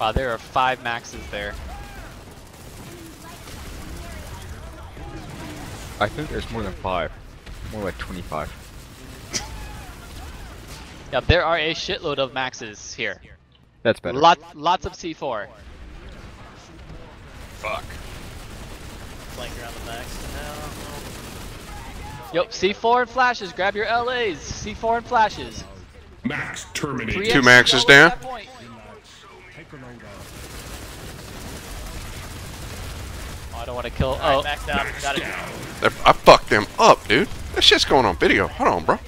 Wow, there are five maxes there. I think there's more than five. More like 25. Yeah, there are a shitload of maxes here. That's better. Lots, lots of C4. Fuck. Flank around the back. Yup, C4 and flashes. Grab your LAs. C4 and flashes. Max terminated. Preempts maxes go at down. that point. Oh, I don't want to kill. Alright, Oh, maxed out. Got it. Down. I fucked them up, dude. That shit's going on video. Hold on, bro.